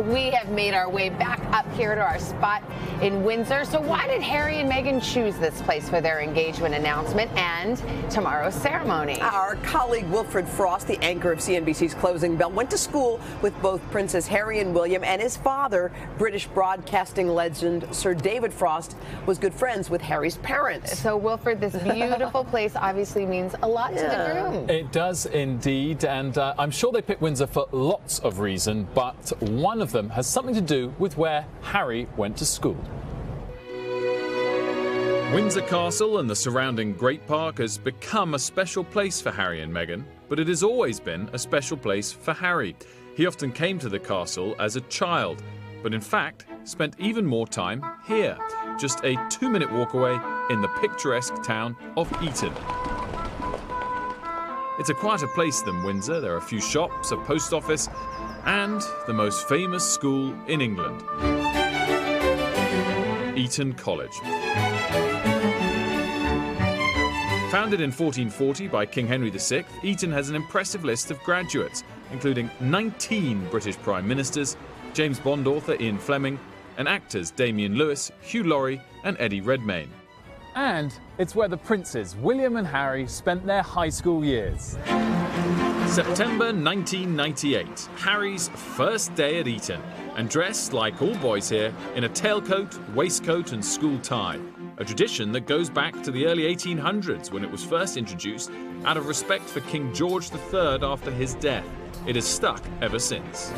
we have made our way back up here to our spot in Windsor. So why did Harry and Meghan choose this place for their engagement announcement and tomorrow's ceremony? Our colleague Wilfred Frost, the anchor of CNBC's Closing Bell, went to school with both Princes Harry and William and his father, British broadcasting legend Sir David Frost, was good friends with Harry's parents. So Wilfred, this beautiful place obviously means a lot yeah. to the groom. It does indeed, and uh, I'm sure they picked Windsor for lots of reasons, but one of them has something to do with where Harry went to school. Windsor Castle and the surrounding Great Park has become a special place for Harry and Meghan, but it has always been a special place for Harry. He often came to the castle as a child, but in fact spent even more time here, just a two minute walk away in the picturesque town of Eton. It's a quieter place than Windsor. There are a few shops, a post office, and the most famous school in England Eton College. Founded in 1440 by King Henry VI, Eton has an impressive list of graduates, including 19 British Prime Ministers, James Bond author Ian Fleming, and actors Damian Lewis, Hugh Laurie, and Eddie Redmayne. And it's where the princes, William and Harry, spent their high school years. September 1998, Harry's first day at Eton, and dressed like all boys here in a tailcoat, waistcoat, and school tie a tradition that goes back to the early 1800s when it was first introduced out of respect for King George III after his death. It has stuck ever since.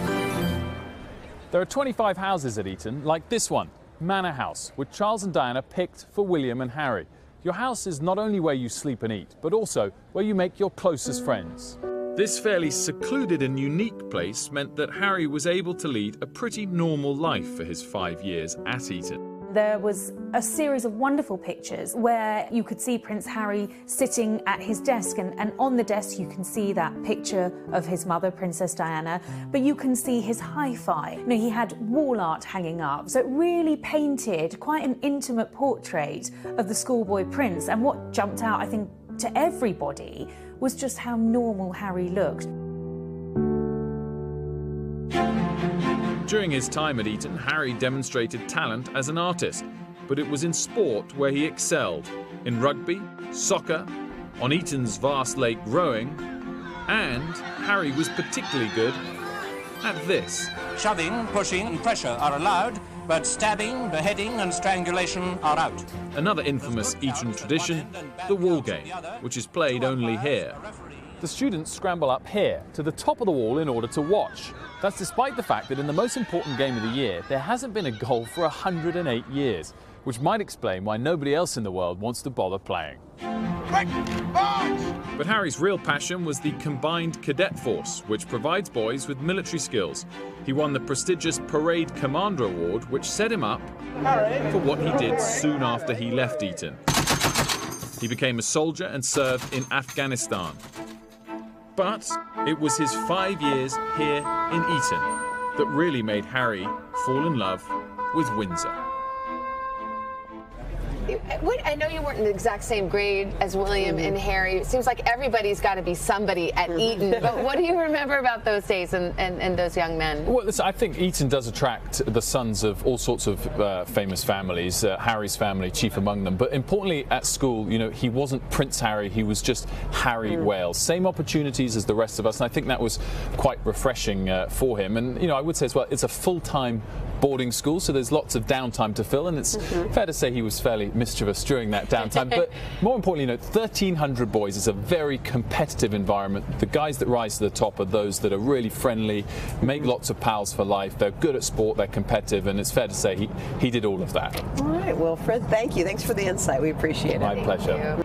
There are 25 houses at Eton, like this one, Manor House, which Charles and Diana picked for William and Harry. Your house is not only where you sleep and eat, but also where you make your closest friends. This fairly secluded and unique place meant that Harry was able to lead a pretty normal life for his five years at Eton. There was a series of wonderful pictures where you could see Prince Harry sitting at his desk, and, and on the desk you can see that picture of his mother, Princess Diana, but you can see his hi fi. You know, he had wall art hanging up, so it really painted quite an intimate portrait of the schoolboy prince. And what jumped out, I think, to everybody was just how normal Harry looked. During his time at Eton, Harry demonstrated talent as an artist, but it was in sport where he excelled in rugby, soccer, on Eton's vast lake rowing, and Harry was particularly good at this. Shoving, pushing, and pressure are allowed, but stabbing, beheading, and strangulation are out. Another infamous Eton tradition, the wall game, which is played only here. The students scramble up here to the top of the wall in order to watch. That's despite the fact that in the most important game of the year, there hasn't been a goal for 108 years, which might explain why nobody else in the world wants to bother playing. But Harry's real passion was the Combined Cadet Force, which provides boys with military skills. He won the prestigious Parade Commander Award, which set him up for what he did soon after he left Eton. He became a soldier and served in Afghanistan. But it was his five years here in Eton that really made Harry fall in love with Windsor. I know you weren't in the exact same grade as William mm-hmm. and Harry. It seems like everybody's got to be somebody at mm-hmm. Eton. But what do you remember about those days and, and, and those young men? Well, listen, I think Eton does attract the sons of all sorts of uh, famous families. Uh, Harry's family, chief among them. But importantly, at school, you know, he wasn't Prince Harry. He was just Harry mm. Wales. Same opportunities as the rest of us, and I think that was quite refreshing uh, for him. And you know, I would say as well, it's a full-time boarding school, so there's lots of downtime to fill, and it's mm-hmm. fair to say he was fairly mischievous during that downtime. but more importantly, you know, 1,300 boys is a very competitive environment. The guys that rise to the top are those that are really friendly, make lots of pals for life. They're good at sport, they're competitive, and it's fair to say he, he did all of that. All right, well, Fred, thank you. Thanks for the insight. We appreciate it. My pleasure.